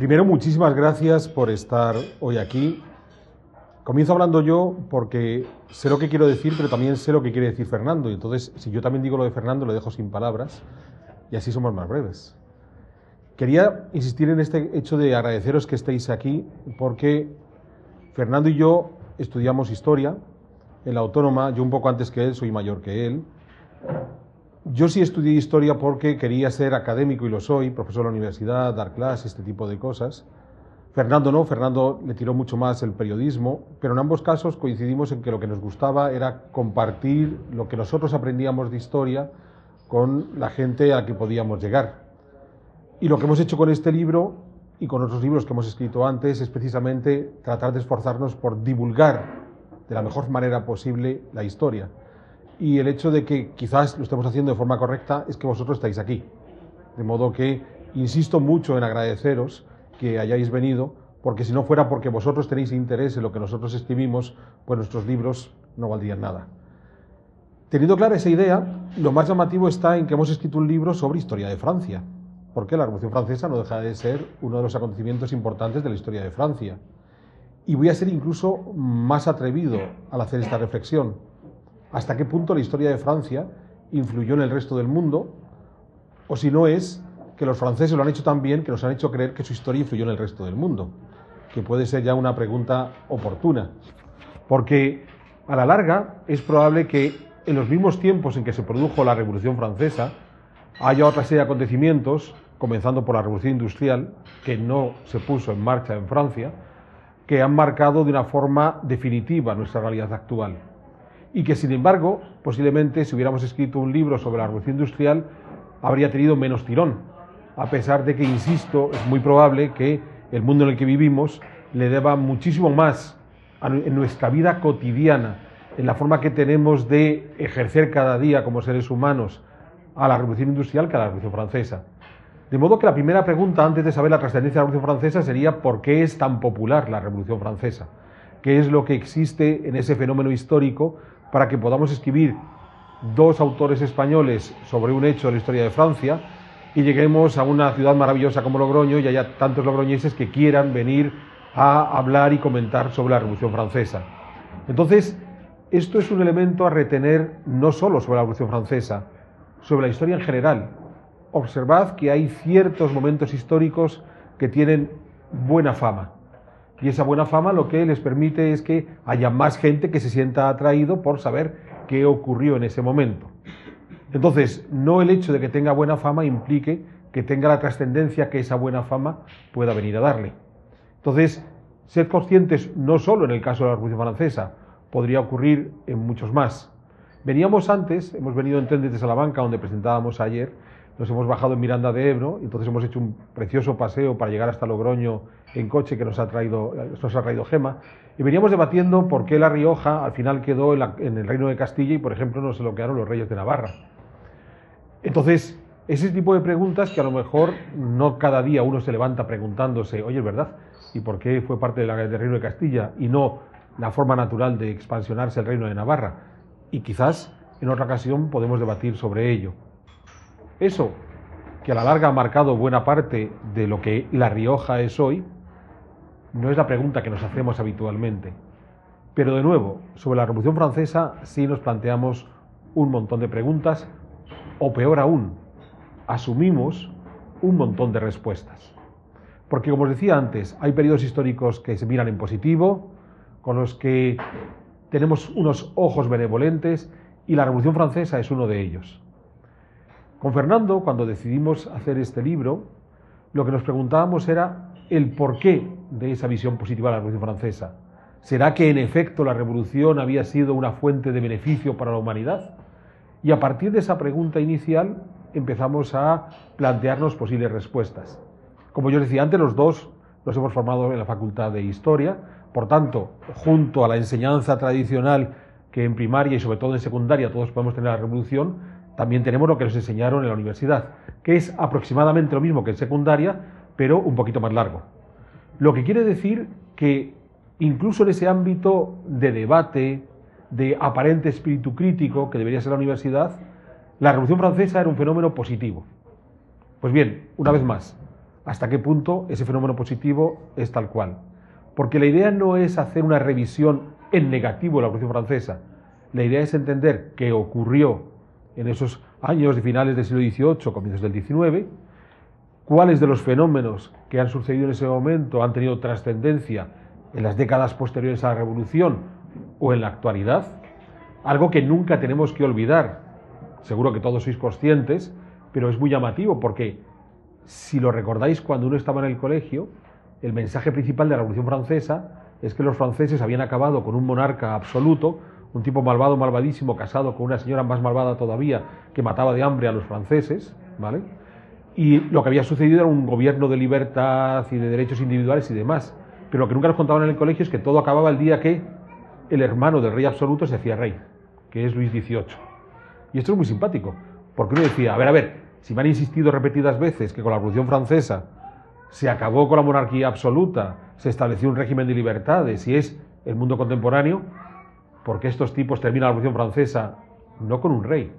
Primero, muchísimas gracias por estar hoy aquí. Comienzo hablando yo porque sé lo que quiero decir, pero también sé lo que quiere decir Fernando. Y entonces, si yo también digo lo de Fernando, lo dejo sin palabras y así somos más breves. Quería insistir en este hecho de agradeceros que estéis aquí porque Fernando y yo estudiamos historia en la autónoma, yo un poco antes que él, soy mayor que él. Yo sí estudié historia porque quería ser académico y lo soy, profesor de la universidad, dar clases, este tipo de cosas. Fernando no, Fernando le tiró mucho más el periodismo, pero en ambos casos coincidimos en que lo que nos gustaba era compartir lo que nosotros aprendíamos de historia con la gente a la que podíamos llegar. Y lo que hemos hecho con este libro y con otros libros que hemos escrito antes es precisamente tratar de esforzarnos por divulgar de la mejor manera posible la historia y el hecho de que quizás lo estemos haciendo de forma correcta es que vosotros estáis aquí. De modo que insisto mucho en agradeceros que hayáis venido, porque si no fuera porque vosotros tenéis interés en lo que nosotros escribimos, pues nuestros libros no valdrían nada. Teniendo clara esa idea, lo más llamativo está en que hemos escrito un libro sobre historia de Francia, porque la Revolución Francesa no deja de ser uno de los acontecimientos importantes de la historia de Francia. Y voy a ser incluso más atrevido al hacer esta reflexión hasta qué punto la historia de Francia influyó en el resto del mundo, o si no es que los franceses lo han hecho tan bien que nos han hecho creer que su historia influyó en el resto del mundo, que puede ser ya una pregunta oportuna. Porque a la larga es probable que en los mismos tiempos en que se produjo la Revolución Francesa haya otra serie de acontecimientos, comenzando por la Revolución Industrial, que no se puso en marcha en Francia, que han marcado de una forma definitiva nuestra realidad actual y que sin embargo posiblemente si hubiéramos escrito un libro sobre la revolución industrial habría tenido menos tirón, a pesar de que, insisto, es muy probable que el mundo en el que vivimos le deba muchísimo más en nuestra vida cotidiana, en la forma que tenemos de ejercer cada día como seres humanos a la revolución industrial que a la revolución francesa. De modo que la primera pregunta antes de saber la trascendencia de la revolución francesa sería ¿por qué es tan popular la revolución francesa? ¿Qué es lo que existe en ese fenómeno histórico para que podamos escribir dos autores españoles sobre un hecho de la historia de Francia y lleguemos a una ciudad maravillosa como Logroño y haya tantos logroñeses que quieran venir a hablar y comentar sobre la Revolución Francesa. Entonces, esto es un elemento a retener no solo sobre la Revolución Francesa, sobre la historia en general. Observad que hay ciertos momentos históricos que tienen buena fama. Y esa buena fama lo que les permite es que haya más gente que se sienta atraído por saber qué ocurrió en ese momento. Entonces, no el hecho de que tenga buena fama implique que tenga la trascendencia que esa buena fama pueda venir a darle. Entonces, ser conscientes no solo en el caso de la Revolución Francesa, podría ocurrir en muchos más. Veníamos antes, hemos venido en tren desde Salamanca, donde presentábamos ayer, nos hemos bajado en Miranda de Ebro, y entonces hemos hecho un precioso paseo para llegar hasta Logroño en coche que nos ha traído, nos ha traído Gema, y veníamos debatiendo por qué La Rioja al final quedó en, el Reino de Castilla y, por ejemplo, no se lo quedaron los reyes de Navarra. Entonces, ese tipo de preguntas que a lo mejor no cada día uno se levanta preguntándose, oye, es verdad, ¿y por qué fue parte del Reino de Castilla y no la forma natural de expansionarse el Reino de Navarra? Y quizás en otra ocasión podemos debatir sobre ello. Eso, que a la larga ha marcado buena parte de lo que La Rioja es hoy, no es la pregunta que nos hacemos habitualmente. Pero de nuevo, sobre la Revolución Francesa sí nos planteamos un montón de preguntas, o peor aún, asumimos un montón de respuestas. Porque como os decía antes, hay periodos históricos que se miran en positivo, con los que tenemos unos ojos benevolentes, y la Revolución Francesa es uno de ellos. Con Fernando, cuando decidimos hacer este libro, lo que nos preguntábamos era el porqué de esa visión positiva de la Revolución Francesa. ¿Será que en efecto la revolución había sido una fuente de beneficio para la humanidad? Y a partir de esa pregunta inicial empezamos a plantearnos posibles respuestas. Como yo decía antes, los dos nos hemos formado en la Facultad de Historia, por tanto, junto a la enseñanza tradicional que en primaria y sobre todo en secundaria todos podemos tener la revolución, también tenemos lo que nos enseñaron en la universidad, que es aproximadamente lo mismo que en secundaria, pero un poquito más largo. Lo que quiere decir que incluso en ese ámbito de debate, de aparente espíritu crítico que debería ser la universidad, la Revolución Francesa era un fenómeno positivo. Pues bien, una vez más, hasta qué punto ese fenómeno positivo es tal cual. Porque la idea no es hacer una revisión en negativo de la Revolución Francesa. La idea es entender qué ocurrió en esos años de finales del siglo XVIII, comienzos del XIX, cuáles de los fenómenos que han sucedido en ese momento han tenido trascendencia en las décadas posteriores a la Revolución o en la actualidad, algo que nunca tenemos que olvidar. Seguro que todos sois conscientes, pero es muy llamativo porque si lo recordáis cuando uno estaba en el colegio, el mensaje principal de la Revolución Francesa es que los franceses habían acabado con un monarca absoluto, un tipo malvado, malvadísimo, casado con una señora más malvada todavía, que mataba de hambre a los franceses, ¿vale? Y lo que había sucedido era un gobierno de libertad y de derechos individuales y demás. Pero lo que nunca nos contaban en el colegio es que todo acababa el día que el hermano del rey absoluto se hacía rey, que es Luis XVIII. Y esto es muy simpático, porque uno decía, a ver, a ver, si me han insistido repetidas veces que con la Revolución Francesa se acabó con la monarquía absoluta, se estableció un régimen de libertades y es el mundo contemporáneo, ¿por qué estos tipos terminan la Revolución Francesa no con un rey?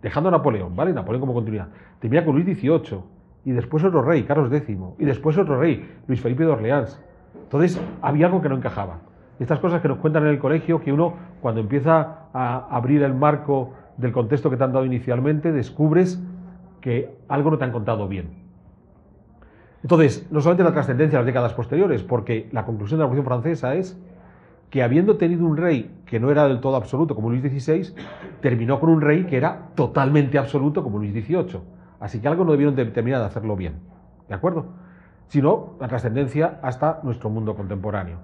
Dejando a Napoleón, ¿vale? Napoleón como continuidad. Termina con Luis XVIII y después otro rey, Carlos X, y después otro rey, Luis Felipe de Orleans. Entonces había algo que no encajaba. Estas cosas que nos cuentan en el colegio, que uno cuando empieza a abrir el marco del contexto que te han dado inicialmente, descubres que algo no te han contado bien. Entonces, no solamente la trascendencia de las décadas posteriores, porque la conclusión de la Revolución Francesa es que habiendo tenido un rey que no era del todo absoluto como Luis XVI, terminó con un rey que era totalmente absoluto como Luis XVIII. Así que algo no debieron terminar de hacerlo bien. ¿De acuerdo? Sino la trascendencia hasta nuestro mundo contemporáneo.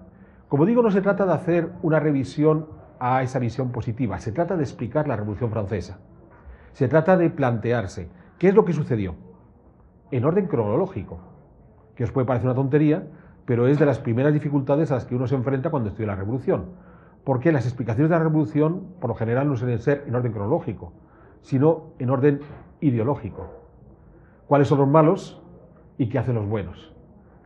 Como digo, no se trata de hacer una revisión a esa visión positiva, se trata de explicar la Revolución Francesa. Se trata de plantearse qué es lo que sucedió en orden cronológico, que os puede parecer una tontería, pero es de las primeras dificultades a las que uno se enfrenta cuando estudia la Revolución. Porque las explicaciones de la Revolución, por lo general, no suelen ser en orden cronológico, sino en orden ideológico. ¿Cuáles son los malos y qué hacen los buenos?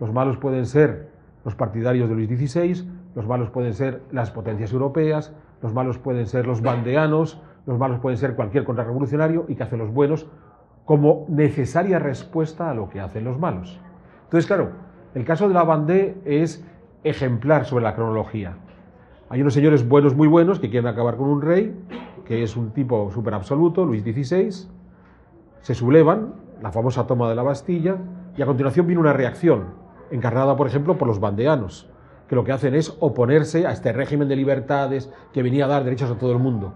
Los malos pueden ser los partidarios de Luis XVI, los malos pueden ser las potencias europeas, los malos pueden ser los bandeanos, los malos pueden ser cualquier contrarrevolucionario y qué hacen los buenos como necesaria respuesta a lo que hacen los malos. Entonces, claro, el caso de la Bandé es ejemplar sobre la cronología. Hay unos señores buenos, muy buenos, que quieren acabar con un rey, que es un tipo súper absoluto, Luis XVI, se sublevan, la famosa toma de la Bastilla, y a continuación viene una reacción, encarnada, por ejemplo, por los bandeanos, que lo que hacen es oponerse a este régimen de libertades que venía a dar derechos a todo el mundo.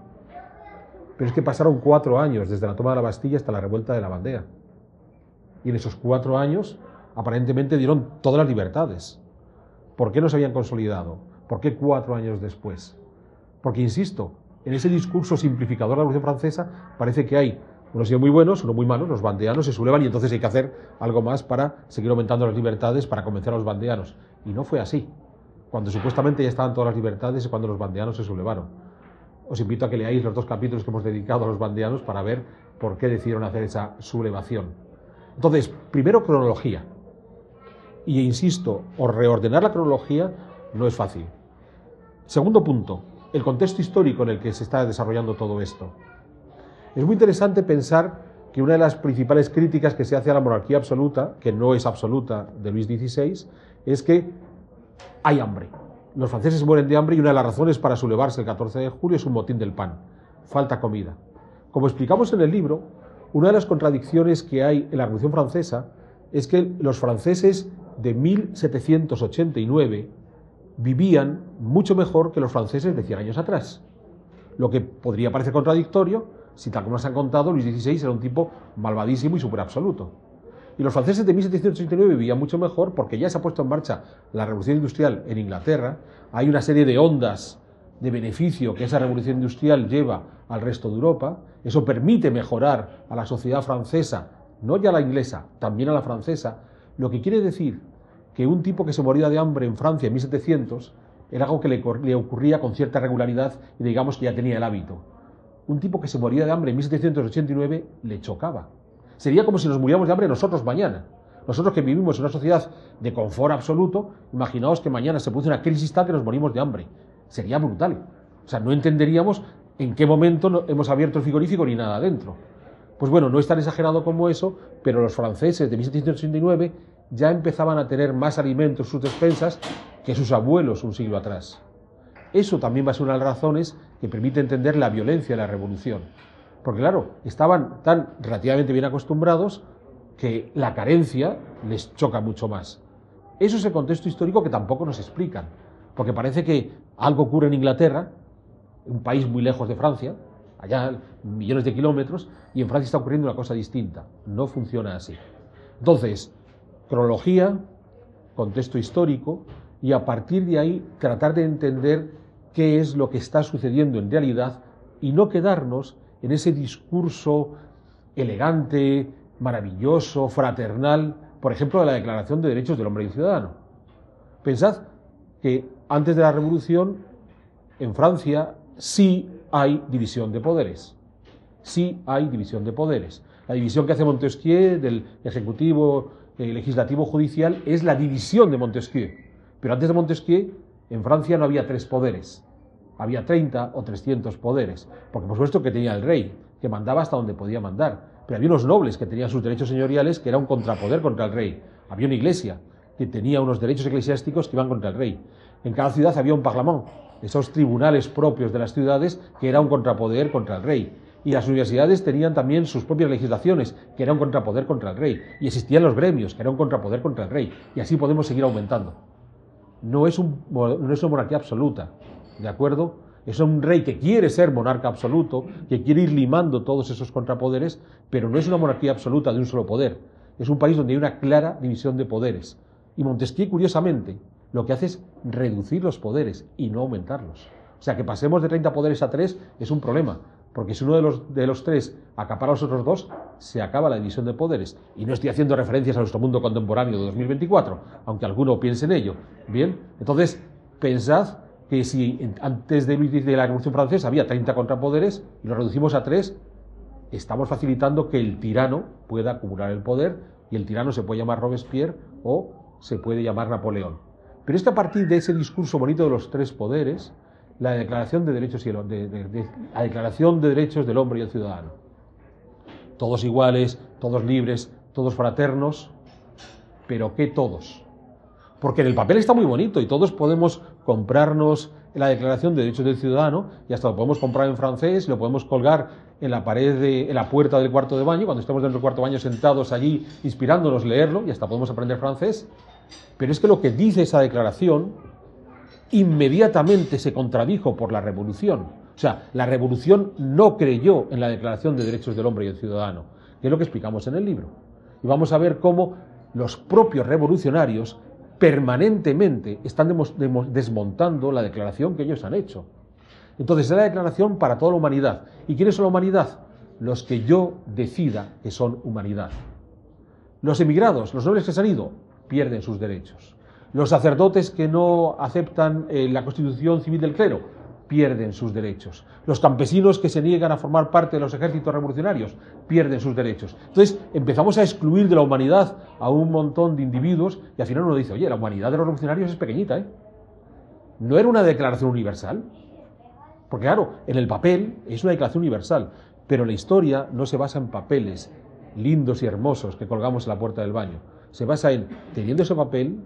Pero es que pasaron cuatro años desde la toma de la Bastilla hasta la revuelta de la bandera. Y en esos cuatro años aparentemente dieron todas las libertades. ¿Por qué no se habían consolidado? ¿Por qué cuatro años después? Porque, insisto, en ese discurso simplificador de la Revolución Francesa parece que hay unos muy buenos, unos muy malos, los bandeanos se sublevan y entonces hay que hacer algo más para seguir aumentando las libertades, para convencer a los bandeanos. Y no fue así. Cuando supuestamente ya estaban todas las libertades y cuando los bandeanos se sublevaron. Os invito a que leáis los dos capítulos que hemos dedicado a los bandeanos para ver por qué decidieron hacer esa sublevación. Entonces, primero cronología. Y insisto, o reordenar la cronología no es fácil. Segundo punto, el contexto histórico en el que se está desarrollando todo esto. Es muy interesante pensar que una de las principales críticas que se hace a la monarquía absoluta, que no es absoluta de Luis XVI, es que hay hambre. Los franceses mueren de hambre y una de las razones para sublevarse el 14 de julio es un motín del pan. Falta comida. Como explicamos en el libro, una de las contradicciones que hay en la Revolución Francesa es que los franceses de 1789 vivían mucho mejor que los franceses de 100 años atrás. Lo que podría parecer contradictorio si, tal como nos han contado, Luis XVI era un tipo malvadísimo y súper absoluto. Y los franceses de 1789 vivían mucho mejor porque ya se ha puesto en marcha la revolución industrial en Inglaterra. Hay una serie de ondas de beneficio que esa revolución industrial lleva al resto de Europa. Eso permite mejorar a la sociedad francesa, no ya a la inglesa, también a la francesa, lo que quiere decir que un tipo que se moría de hambre en Francia en 1700 era algo que le, ocurría con cierta regularidad y digamos que ya tenía el hábito. Un tipo que se moría de hambre en 1789 le chocaba. Sería como si nos muriéramos de hambre nosotros mañana. Nosotros que vivimos en una sociedad de confort absoluto, imaginaos que mañana se produce una crisis tal que nos morimos de hambre. Sería brutal. O sea, no entenderíamos en qué momento hemos abierto el frigorífico ni nada adentro. Pues bueno, no es tan exagerado como eso, pero los franceses de 1789 ya empezaban a tener más alimentos en sus despensas que sus abuelos un siglo atrás. Eso también va a ser una de las razones que permite entender la violencia de la revolución. Porque claro, estaban tan relativamente bien acostumbrados que la carencia les choca mucho más. Eso es el contexto histórico que tampoco nos explican. Porque parece que algo ocurre en Inglaterra, un país muy lejos de Francia, allá millones de kilómetros, y en Francia está ocurriendo una cosa distinta. No funciona así. Entonces, cronología, contexto histórico, y a partir de ahí tratar de entender qué es lo que está sucediendo en realidad y no quedarnos en ese discurso elegante, maravilloso, fraternal, por ejemplo, de la Declaración de Derechos del Hombre y Ciudadano. Pensad que antes de la Revolución, en Francia sí hay división de poderes. Sí hay división de poderes. La división que hace Montesquieu del Ejecutivo, eh, Legislativo, Judicial es la división de Montesquieu. Pero antes de Montesquieu, en Francia no había tres poderes. Había 30 o 300 poderes. Porque por supuesto que tenía el rey, que mandaba hasta donde podía mandar. Pero había unos nobles que tenían sus derechos señoriales, que era un contrapoder contra el rey. Había una iglesia que tenía unos derechos eclesiásticos que iban contra el rey. En cada ciudad había un parlamón, esos tribunales propios de las ciudades, que era un contrapoder contra el rey. Y las universidades tenían también sus propias legislaciones, que era un contrapoder contra el rey. Y existían los gremios, que era un contrapoder contra el rey. Y así podemos seguir aumentando. No es, un, no es una monarquía absoluta, ¿de acuerdo? Es un rey que quiere ser monarca absoluto, que quiere ir limando todos esos contrapoderes, pero no es una monarquía absoluta de un solo poder. Es un país donde hay una clara división de poderes. Y Montesquieu, curiosamente, lo que hace es reducir los poderes y no aumentarlos. O sea, que pasemos de 30 poderes a 3 es un problema, porque si uno de los, de los tres acapara a los otros dos, se acaba la división de poderes. Y no estoy haciendo referencias a nuestro mundo contemporáneo de 2024, aunque alguno piense en ello. Bien, entonces, pensad que si antes de la Revolución Francesa había 30 contrapoderes y lo reducimos a 3, estamos facilitando que el tirano pueda acumular el poder y el tirano se puede llamar Robespierre o se puede llamar Napoleón. Pero es a partir de ese discurso bonito de los tres poderes, la Declaración de Derechos, la declaración de Derechos del Hombre y el Ciudadano. Todos iguales, todos libres, todos fraternos, pero ¿qué todos? Porque en el papel está muy bonito y todos podemos comprarnos la Declaración de Derechos del Ciudadano y hasta lo podemos comprar en francés, lo podemos colgar en la pared, de, en la puerta del cuarto de baño, cuando estemos dentro del cuarto de baño sentados allí inspirándonos leerlo y hasta podemos aprender francés. Pero es que lo que dice esa declaración inmediatamente se contradijo por la revolución. O sea, la revolución no creyó en la Declaración de Derechos del Hombre y del Ciudadano, que es lo que explicamos en el libro. Y vamos a ver cómo los propios revolucionarios permanentemente están desmontando la declaración que ellos han hecho. Entonces es la declaración para toda la humanidad. ¿Y quiénes son la humanidad? Los que yo decida que son humanidad. Los emigrados, los nobles que se han ido, pierden sus derechos. Los sacerdotes que no aceptan eh, la constitución civil del clero pierden sus derechos. Los campesinos que se niegan a formar parte de los ejércitos revolucionarios pierden sus derechos. Entonces empezamos a excluir de la humanidad a un montón de individuos y al final uno dice, oye, la humanidad de los revolucionarios es pequeñita, ¿eh? No era una declaración universal. Porque claro, en el papel es una declaración universal, pero la historia no se basa en papeles lindos y hermosos que colgamos en la puerta del baño se basa en, teniendo ese papel,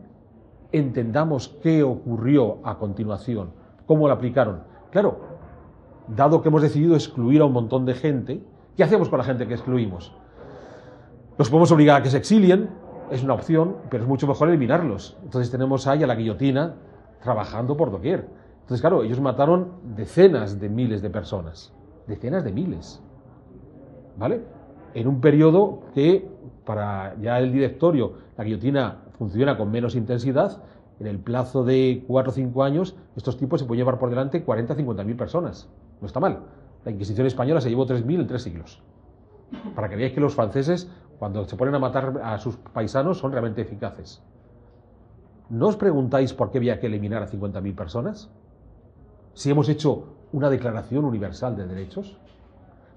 entendamos qué ocurrió a continuación, cómo lo aplicaron. Claro, dado que hemos decidido excluir a un montón de gente, ¿qué hacemos con la gente que excluimos? Los podemos obligar a que se exilien, es una opción, pero es mucho mejor eliminarlos. Entonces tenemos ahí a la guillotina trabajando por doquier. Entonces, claro, ellos mataron decenas de miles de personas, decenas de miles. ¿Vale? En un periodo que para ya el directorio la guillotina funciona con menos intensidad, en el plazo de 4 o 5 años estos tipos se pueden llevar por delante 40 o 50 mil personas. No está mal. La Inquisición española se llevó 3.000 en tres siglos. Para que veáis que los franceses, cuando se ponen a matar a sus paisanos, son realmente eficaces. ¿No os preguntáis por qué había que eliminar a 50.000 personas? Si hemos hecho una declaración universal de derechos.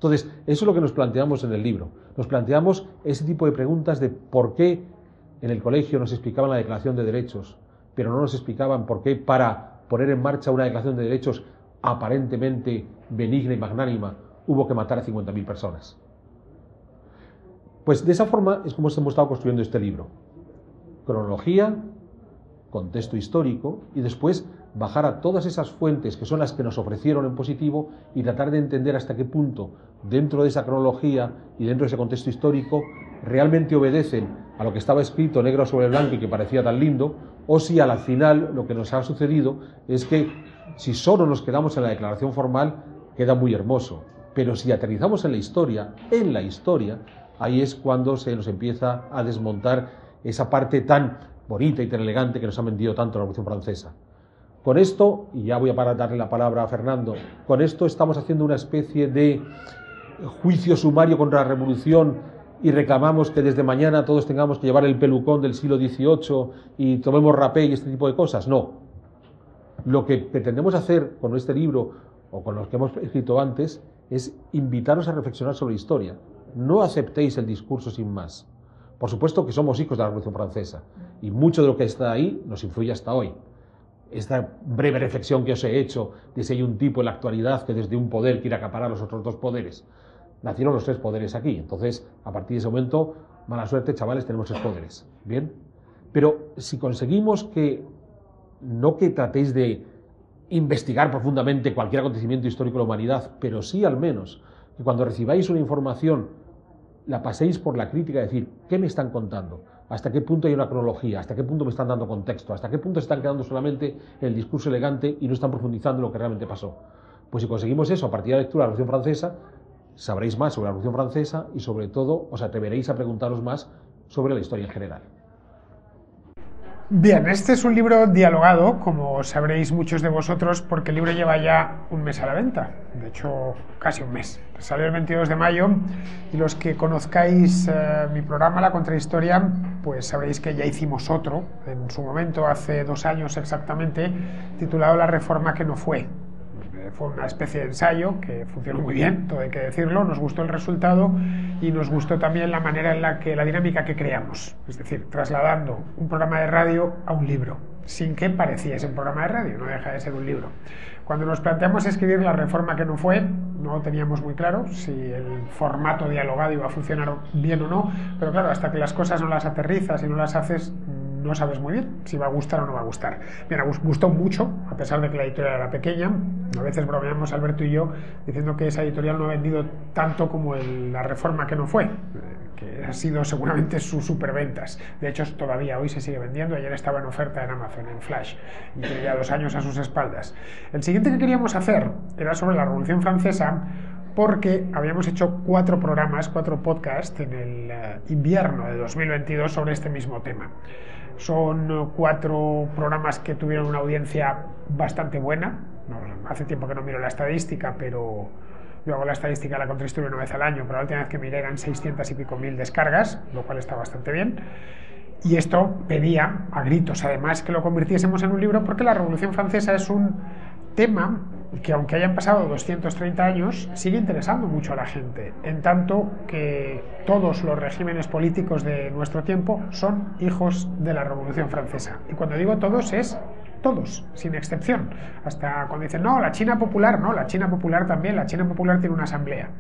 Entonces, eso es lo que nos planteamos en el libro. Nos planteamos ese tipo de preguntas de por qué en el colegio nos explicaban la Declaración de Derechos, pero no nos explicaban por qué para poner en marcha una Declaración de Derechos aparentemente benigna y magnánima hubo que matar a 50.000 personas. Pues de esa forma es como hemos estado construyendo este libro. Cronología, contexto histórico y después bajar a todas esas fuentes que son las que nos ofrecieron en positivo y tratar de entender hasta qué punto dentro de esa cronología y dentro de ese contexto histórico realmente obedecen a lo que estaba escrito negro sobre blanco y que parecía tan lindo, o si al final lo que nos ha sucedido es que si solo nos quedamos en la declaración formal, queda muy hermoso. Pero si aterrizamos en la historia, en la historia, ahí es cuando se nos empieza a desmontar esa parte tan bonita y tan elegante que nos ha vendido tanto la Revolución Francesa. Con esto, y ya voy a darle la palabra a Fernando, con esto estamos haciendo una especie de juicio sumario contra la Revolución y reclamamos que desde mañana todos tengamos que llevar el pelucón del siglo XVIII y tomemos rapé y este tipo de cosas. No. Lo que pretendemos hacer con este libro o con los que hemos escrito antes es invitaros a reflexionar sobre historia. No aceptéis el discurso sin más. Por supuesto que somos hijos de la Revolución Francesa y mucho de lo que está ahí nos influye hasta hoy. Esta breve reflexión que os he hecho de si hay un tipo en la actualidad que desde un poder quiere acaparar los otros dos poderes. Nacieron los tres poderes aquí. Entonces, a partir de ese momento, mala suerte, chavales, tenemos tres poderes. ¿Bien? Pero si conseguimos que, no que tratéis de investigar profundamente cualquier acontecimiento histórico de la humanidad, pero sí al menos que cuando recibáis una información la paséis por la crítica de decir, ¿qué me están contando? ¿Hasta qué punto hay una cronología? ¿Hasta qué punto me están dando contexto? ¿Hasta qué punto se están quedando solamente en el discurso elegante y no están profundizando en lo que realmente pasó? Pues si conseguimos eso a partir de la lectura de la Revolución Francesa, sabréis más sobre la Revolución Francesa y sobre todo os atreveréis a preguntaros más sobre la historia en general. Bien, este es un libro dialogado, como sabréis muchos de vosotros, porque el libro lleva ya un mes a la venta, de hecho casi un mes. Salió el 22 de mayo y los que conozcáis eh, mi programa La Contrahistoria, pues sabréis que ya hicimos otro en su momento, hace dos años exactamente, titulado La Reforma que no fue, fue una especie de ensayo que funcionó muy bien, todo hay que decirlo, nos gustó el resultado y nos gustó también la manera en la que, la dinámica que creamos, es decir, trasladando un programa de radio a un libro, sin que pareciese un programa de radio, no deja de ser un libro. Cuando nos planteamos escribir la reforma que no fue, no teníamos muy claro si el formato dialogado iba a funcionar bien o no, pero claro, hasta que las cosas no las aterrizas y no las haces, no sabes muy bien si va a gustar o no va a gustar. Bien, gustó mucho, a pesar de que la editorial era pequeña. A veces bromeamos Alberto y yo diciendo que esa editorial no ha vendido tanto como la reforma que no fue, eh, que ha sido seguramente sus superventas. De hecho, todavía hoy se sigue vendiendo. Ayer estaba en oferta en Amazon, en Flash, y tiene ya dos años a sus espaldas. El siguiente que queríamos hacer era sobre la Revolución Francesa porque habíamos hecho cuatro programas, cuatro podcasts en el eh, invierno de 2022 sobre este mismo tema. Son cuatro programas que tuvieron una audiencia bastante buena. hace tiempo que no miro la estadística, pero yo hago la estadística de la contrahistoria una vez al año, pero la última vez que miré eran 600 y pico mil descargas, lo cual está bastante bien. Y esto pedía a gritos, además, que lo convirtiésemos en un libro, porque la Revolución Francesa es un tema que aunque hayan pasado 230 años, sigue interesando mucho a la gente, en tanto que todos los regímenes políticos de nuestro tiempo son hijos de la Revolución Francesa. Y cuando digo todos es todos, sin excepción. Hasta cuando dicen, no, la China popular, no, la China popular también, la China popular tiene una asamblea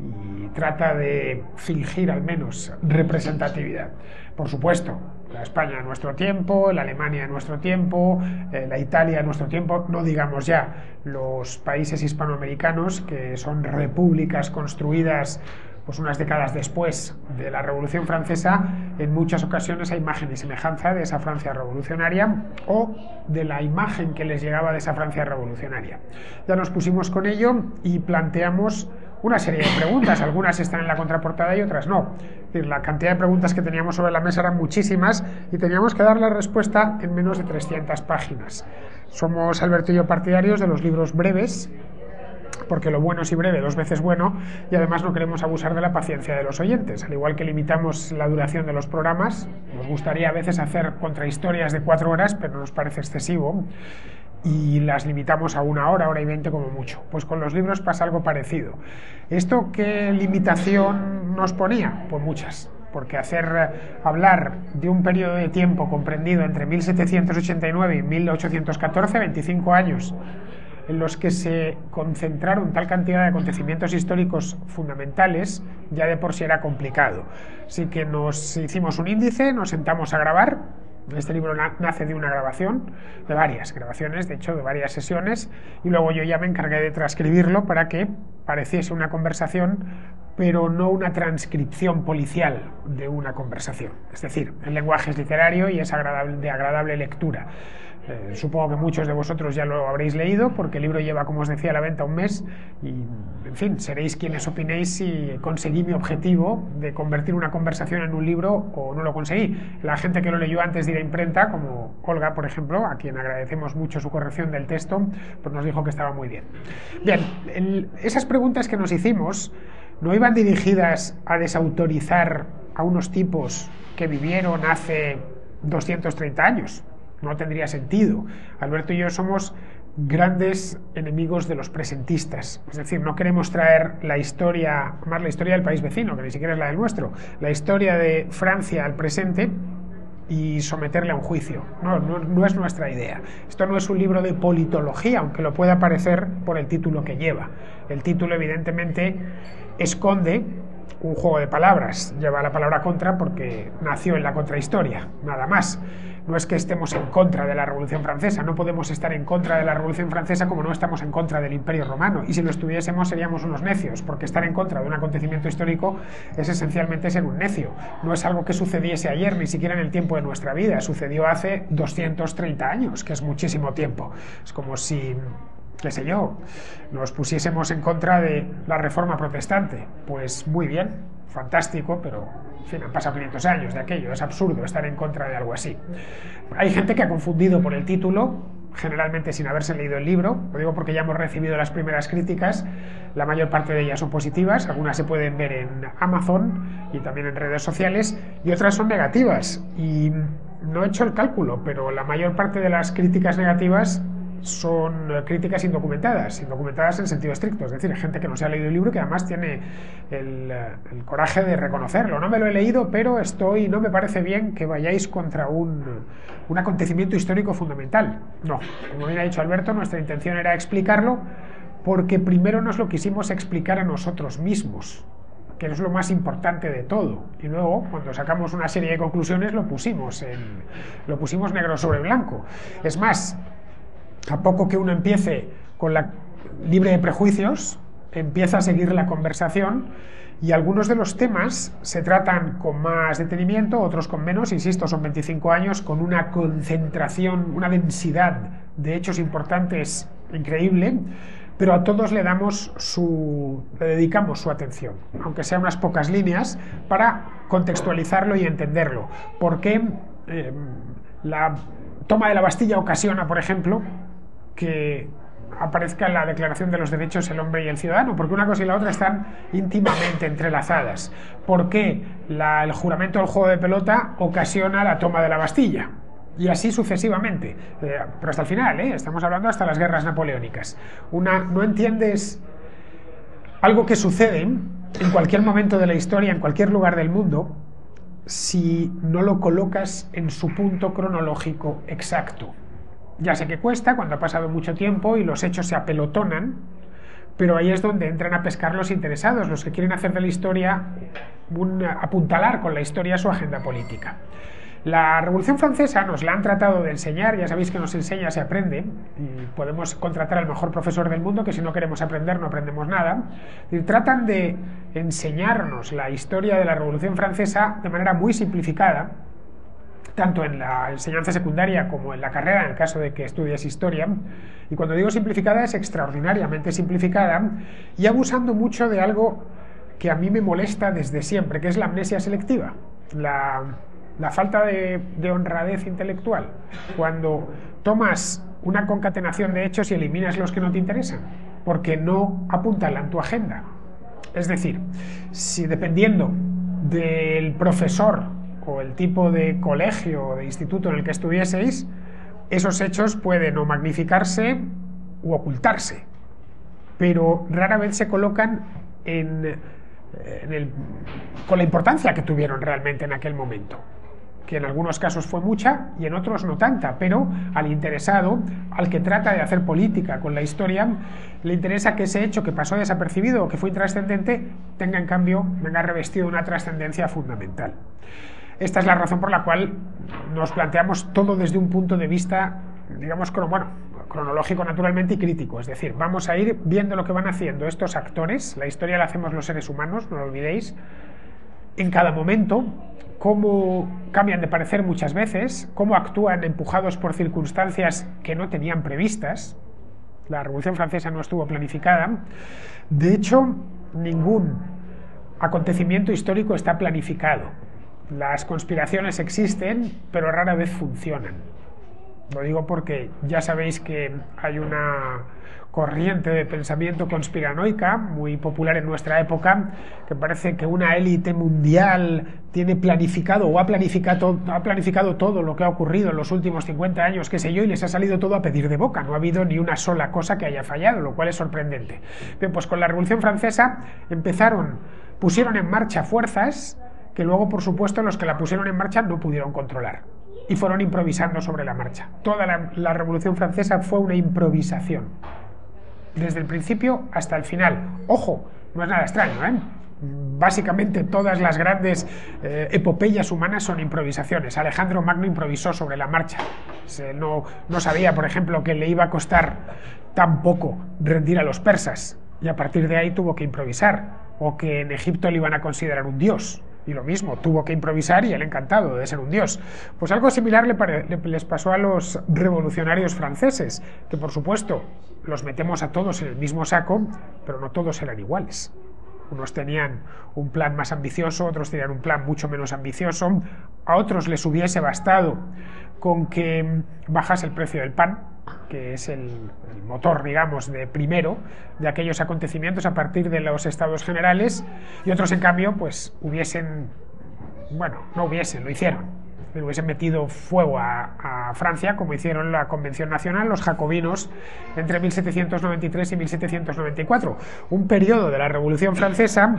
y trata de fingir al menos representatividad. Por supuesto, la España en nuestro tiempo, la Alemania en nuestro tiempo, eh, la Italia en nuestro tiempo, no digamos ya los países hispanoamericanos que son repúblicas construidas pues unas décadas después de la Revolución Francesa, en muchas ocasiones hay imagen y semejanza de esa Francia revolucionaria o de la imagen que les llegaba de esa Francia revolucionaria. Ya nos pusimos con ello y planteamos una serie de preguntas, algunas están en la contraportada y otras no. la cantidad de preguntas que teníamos sobre la mesa eran muchísimas y teníamos que dar la respuesta en menos de 300 páginas. Somos Alberto y yo partidarios de los libros breves, porque lo bueno es y breve, dos veces bueno, y además no queremos abusar de la paciencia de los oyentes. Al igual que limitamos la duración de los programas, nos gustaría a veces hacer contrahistorias de cuatro horas, pero nos parece excesivo y las limitamos a una hora, hora y veinte como mucho. Pues con los libros pasa algo parecido. ¿Esto qué limitación nos ponía? Pues muchas, porque hacer eh, hablar de un periodo de tiempo comprendido entre 1789 y 1814, 25 años, en los que se concentraron tal cantidad de acontecimientos históricos fundamentales, ya de por sí era complicado. Así que nos hicimos un índice, nos sentamos a grabar. Este libro nace de una grabación, de varias grabaciones, de hecho, de varias sesiones, y luego yo ya me encargué de transcribirlo para que pareciese una conversación, pero no una transcripción policial de una conversación. Es decir, el lenguaje es literario y es agradable, de agradable lectura. Eh, supongo que muchos de vosotros ya lo habréis leído porque el libro lleva, como os decía, a la venta un mes y, en fin, seréis quienes opinéis si conseguí mi objetivo de convertir una conversación en un libro o no lo conseguí. La gente que lo leyó antes de ir a imprenta, como Olga, por ejemplo, a quien agradecemos mucho su corrección del texto, pues nos dijo que estaba muy bien. Bien, esas preguntas que nos hicimos no iban dirigidas a desautorizar a unos tipos que vivieron hace 230 años no tendría sentido. Alberto y yo somos grandes enemigos de los presentistas. Es decir, no queremos traer la historia, más la historia del país vecino, que ni siquiera es la del nuestro, la historia de Francia al presente y someterle a un juicio. No, no, no, es nuestra idea. Esto no es un libro de politología, aunque lo pueda parecer por el título que lleva. El título, evidentemente, esconde un juego de palabras. Lleva la palabra contra porque nació en la contrahistoria, nada más no es que estemos en contra de la Revolución Francesa, no podemos estar en contra de la Revolución Francesa como no estamos en contra del Imperio Romano. Y si lo estuviésemos seríamos unos necios, porque estar en contra de un acontecimiento histórico es esencialmente ser un necio. No es algo que sucediese ayer, ni siquiera en el tiempo de nuestra vida, sucedió hace 230 años, que es muchísimo tiempo. Es como si qué sé yo, nos pusiésemos en contra de la reforma protestante. Pues muy bien, fantástico, pero en fin, han pasado 500 años de aquello, es absurdo estar en contra de algo así. Hay gente que ha confundido por el título, generalmente sin haberse leído el libro, lo digo porque ya hemos recibido las primeras críticas, la mayor parte de ellas son positivas, algunas se pueden ver en Amazon y también en redes sociales, y otras son negativas. Y no he hecho el cálculo, pero la mayor parte de las críticas negativas son críticas indocumentadas, indocumentadas en sentido estricto, es decir, gente que no se ha leído el libro y que además tiene el, el, coraje de reconocerlo. No me lo he leído, pero estoy, no me parece bien que vayáis contra un, un acontecimiento histórico fundamental. No, como bien ha dicho Alberto, nuestra intención era explicarlo porque primero nos lo quisimos explicar a nosotros mismos que es lo más importante de todo. Y luego, cuando sacamos una serie de conclusiones, lo pusimos, en, lo pusimos negro sobre blanco. Es más, a poco que uno empiece con la libre de prejuicios, empieza a seguir la conversación y algunos de los temas se tratan con más detenimiento, otros con menos, insisto, son 25 años, con una concentración, una densidad de hechos importantes increíble, pero a todos le damos su, le dedicamos su atención, aunque sea unas pocas líneas, para contextualizarlo y entenderlo. Porque eh, la toma de la Bastilla ocasiona, por ejemplo, que aparezca en la Declaración de los Derechos del Hombre y el Ciudadano, porque una cosa y la otra están íntimamente entrelazadas. ¿Por qué el juramento del juego de pelota ocasiona la toma de la Bastilla? Y así sucesivamente. Eh, pero hasta el final, ¿eh? estamos hablando hasta las guerras napoleónicas. Una, no entiendes algo que sucede en cualquier momento de la historia, en cualquier lugar del mundo, si no lo colocas en su punto cronológico exacto. Ya sé que cuesta cuando ha pasado mucho tiempo y los hechos se apelotonan, pero ahí es donde entran a pescar los interesados, los que quieren hacer de la historia un apuntalar con la historia su agenda política. La Revolución Francesa nos la han tratado de enseñar, ya sabéis que nos enseña, se aprende, podemos contratar al mejor profesor del mundo, que si no queremos aprender no aprendemos nada, y tratan de enseñarnos la historia de la Revolución Francesa de manera muy simplificada, tanto en la enseñanza secundaria como en la carrera, en el caso de que estudies historia. Y cuando digo simplificada es extraordinariamente simplificada y abusando mucho de algo que a mí me molesta desde siempre, que es la amnesia selectiva, la, falta de, de honradez intelectual. Cuando tomas una concatenación de hechos y eliminas los que no te interesan, porque no apuntan en tu agenda. Es decir, si dependiendo del profesor o el tipo de colegio o de instituto en el que estuvieseis, esos hechos pueden o magnificarse u ocultarse, pero rara vez se colocan con la importancia que tuvieron realmente en aquel momento. que en algunos casos fue mucha y en otros no tanta, pero al interesado, al que trata de hacer política con la historia, le interesa que ese hecho que pasó desapercibido o que fue intrascendente tenga en cambio, venga revestido una trascendencia fundamental. Esta es la razón por la cual nos planteamos todo desde un punto de vista, digamos, bueno, cronológico naturalmente y crítico. Es decir, vamos a ir viendo lo que van haciendo estos actores. La historia la hacemos los seres humanos, no lo olvidéis. En cada momento, cómo cambian de parecer muchas veces, cómo actúan empujados por circunstancias que no tenían previstas. La Revolución Francesa no estuvo planificada. De hecho, ningún acontecimiento histórico está planificado. Las conspiraciones existen, pero rara vez funcionan. Lo digo porque ya sabéis que hay una corriente de pensamiento conspiranoica muy popular en nuestra época, que parece que una élite mundial tiene planificado o ha planificado, ha planificado todo lo que ha ocurrido en los últimos 50 años, qué sé yo, y les ha salido todo a pedir de boca. No ha habido ni una sola cosa que haya fallado, lo cual es sorprendente. Bien, pues con la Revolución Francesa empezaron, pusieron en marcha fuerzas que luego, por supuesto, los que la pusieron en marcha no pudieron controlar y fueron improvisando sobre la marcha. Toda la, Revolución Francesa fue una improvisación, desde el principio hasta el final. Ojo, no es nada extraño, ¿eh? Básicamente todas las grandes eh, epopeyas humanas son improvisaciones. Alejandro Magno improvisó sobre la marcha. no, no sabía, por ejemplo, que le iba a costar tan poco rendir a los persas y a partir de ahí tuvo que improvisar. O que en Egipto le iban a considerar un dios y lo mismo, tuvo que improvisar y él encantado de ser un dios. Pues algo similar le les pasó a los revolucionarios franceses, que por supuesto los metemos a todos en el mismo saco, pero no todos eran iguales. Unos tenían un plan más ambicioso, otros tenían un plan mucho menos ambicioso, a otros les hubiese bastado con que bajase el precio del pan, que es el, motor, digamos, de primero de aquellos acontecimientos a partir de los estados generales, y otros, en cambio, pues hubiesen, bueno, no hubiesen, lo hicieron, hubiesen metido fuego a, a, Francia, como hicieron la Convención Nacional los jacobinos entre 1793 y 1794, un periodo de la Revolución Francesa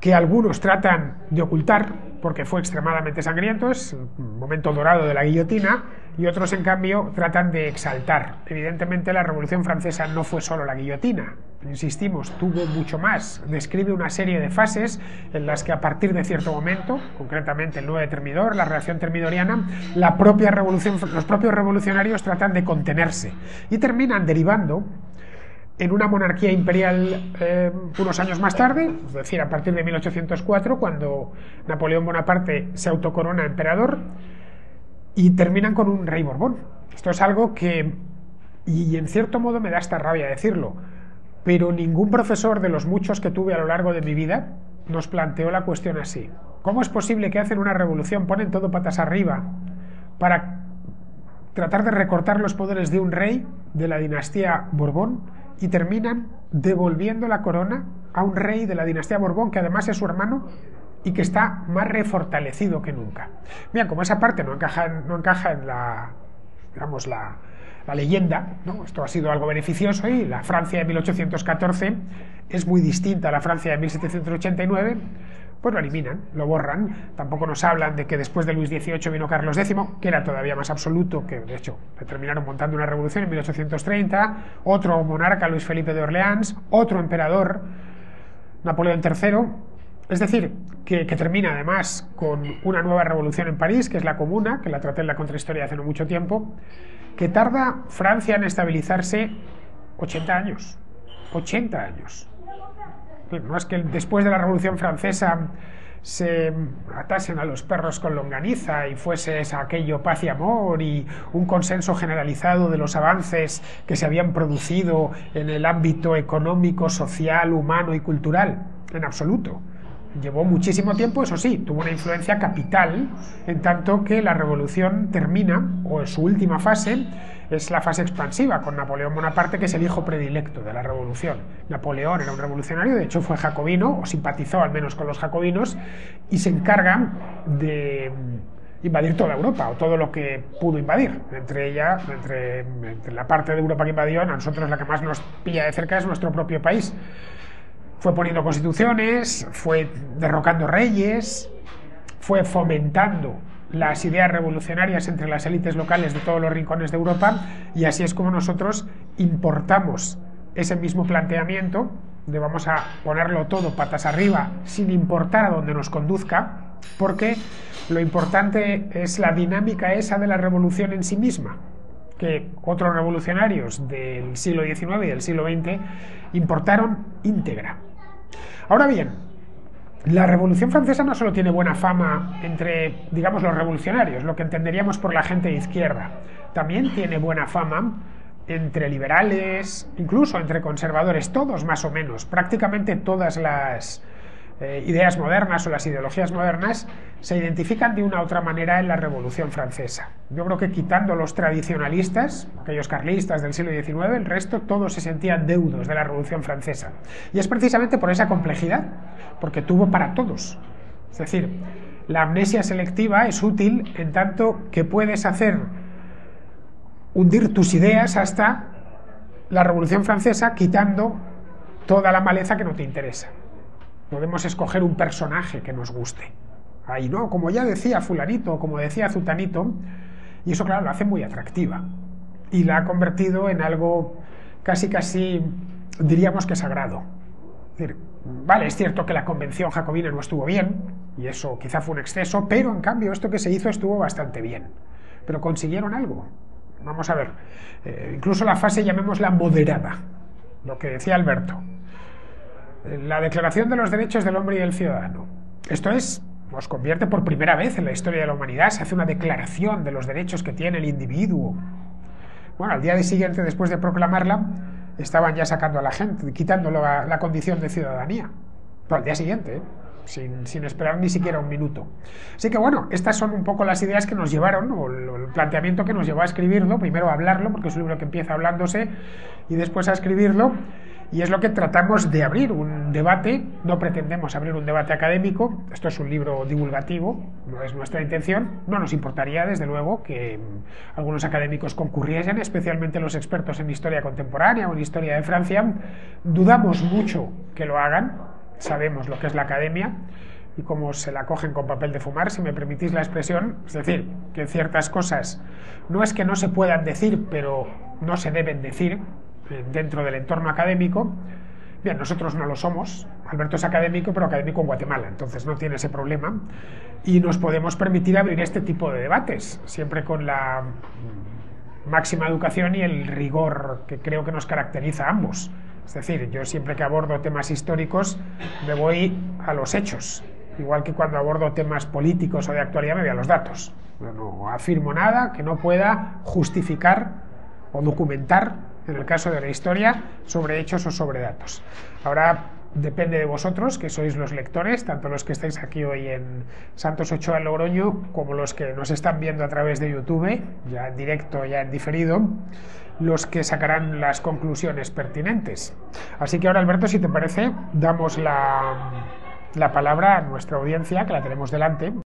que algunos tratan de ocultar porque fue extremadamente sangriento, es un momento dorado de la guillotina, y otros en cambio tratan de exaltar. Evidentemente la Revolución Francesa no fue solo la guillotina, insistimos, tuvo mucho más. Describe una serie de fases en las que a partir de cierto momento, concretamente el 9 termidor, la reacción termidoriana, los propios revolucionarios tratan de contenerse y terminan derivando en una monarquía imperial eh, unos años más tarde, es decir, a partir de 1804, cuando Napoleón Bonaparte se autocorona emperador, y terminan con un rey Borbón. Esto es algo que, y en cierto modo me da esta rabia decirlo, pero ningún profesor de los muchos que tuve a lo largo de mi vida nos planteó la cuestión así. ¿Cómo es posible que hacen una revolución, ponen todo patas arriba para tratar de recortar los poderes de un rey de la dinastía Borbón y terminan devolviendo la corona a un rey de la dinastía Borbón, que además es su hermano y que está más refortalecido que nunca. Bien, como esa parte no encaja en, no encaja en la, digamos, la, la leyenda, ¿no? esto ha sido algo beneficioso y la Francia de 1814 es muy distinta a la Francia de 1789, pues lo eliminan, lo borran. Tampoco nos hablan de que después de Luis XVIII vino Carlos X, que era todavía más absoluto, que de hecho terminaron montando una revolución en 1830, otro monarca, Luis Felipe de Orleans, otro emperador, Napoleón III. Es decir, que, termina además con una nueva revolución en París, que es la Comuna, que la traté en la contrahistoria hace no mucho tiempo, que tarda Francia en estabilizarse 80 años. 80 años. No es que después de la Revolución Francesa se atasen a los perros con longaniza y fuese aquello paz y amor y un consenso generalizado de los avances que se habían producido en el ámbito económico, social, humano y cultural. En absoluto. Llevó muchísimo tiempo, eso sí, tuvo una influencia capital, en tanto que la revolución termina, o en su última fase, es la fase expansiva, con Napoleón Bonaparte, que es el hijo predilecto de la revolución. Napoleón era un revolucionario, de hecho fue jacobino, o simpatizó al menos con los jacobinos, y se encarga de invadir toda Europa, o todo lo que pudo invadir. Entre ella, entre, entre la parte de Europa que invadió, a nosotros la que más nos pilla de cerca es nuestro propio país. Fue poniendo constituciones, fue derrocando reyes, fue fomentando las ideas revolucionarias entre las élites locales de todos los rincones de Europa y así es como nosotros importamos ese mismo planteamiento de vamos a ponerlo todo patas arriba sin importar a dónde nos conduzca, porque lo importante es la dinámica esa de la revolución en sí misma, que otros revolucionarios del siglo XIX y del siglo XX importaron íntegra. Ahora bien, la Revolución Francesa no solo tiene buena fama entre, digamos, los revolucionarios, lo que entenderíamos por la gente de izquierda, también tiene buena fama entre liberales, incluso entre conservadores, todos más o menos, prácticamente todas las eh, ideas modernas o las ideologías modernas se identifican de una u otra manera en la Revolución Francesa. Yo creo que quitando los tradicionalistas, aquellos carlistas del siglo XIX, el resto todos se sentían deudos de la Revolución Francesa. Y es precisamente por esa complejidad, porque tuvo para todos. Es decir, la amnesia selectiva es útil en tanto que puedes hacer hundir tus ideas hasta la Revolución Francesa quitando toda la maleza que no te interesa. Podemos escoger un personaje que nos guste. Ahí no, como ya decía fulanito, como decía zutanito, y eso claro lo hace muy atractiva. Y la ha convertido en algo casi casi diríamos que sagrado. Vale, es cierto que la convención jacobina no estuvo bien, y eso quizá fue un exceso, pero en cambio esto que se hizo estuvo bastante bien. Pero consiguieron algo. Vamos a ver, eh, incluso la fase llamémosla moderada, lo que decía Alberto la Declaración de los Derechos del Hombre y del Ciudadano. Esto es, nos convierte por primera vez en la historia de la humanidad, se hace una declaración de los derechos que tiene el individuo. Bueno, al día siguiente, después de proclamarla, estaban ya sacando a la gente, quitándolo la, la condición de ciudadanía. Pero al día siguiente, ¿eh? sin, sin, esperar ni siquiera un minuto. Así que bueno, estas son un poco las ideas que nos llevaron, o el, planteamiento que nos llevó a escribirlo, primero a hablarlo, porque es un libro que empieza hablándose, y después a escribirlo y es lo que tratamos de abrir, un debate, no pretendemos abrir un debate académico, esto es un libro divulgativo, no es nuestra intención, no nos importaría desde luego que algunos académicos concurriesen, especialmente los expertos en historia contemporánea o en historia de Francia, dudamos mucho que lo hagan, sabemos lo que es la academia, y cómo se la cogen con papel de fumar, si me permitís la expresión. Es decir, que ciertas cosas no es que no se puedan decir, pero no se deben decir, dentro del entorno académico. Bien, nosotros no lo somos. Alberto es académico, pero académico en Guatemala, entonces no tiene ese problema. Y nos podemos permitir abrir este tipo de debates, siempre con la máxima educación y el rigor que creo que nos caracteriza a ambos. Es decir, yo siempre que abordo temas históricos me voy a los hechos, igual que cuando abordo temas políticos o de actualidad me voy a los datos. no afirmo nada que no pueda justificar o documentar en el caso de la historia, sobre hechos o sobre datos. Ahora depende de vosotros, que sois los lectores, tanto los que estáis aquí hoy en Santos Ochoa, Logroño, como los que nos están viendo a través de YouTube, ya en directo, ya en diferido, los que sacarán las conclusiones pertinentes. Así que ahora, Alberto, si te parece, damos la, la palabra a nuestra audiencia, que la tenemos delante.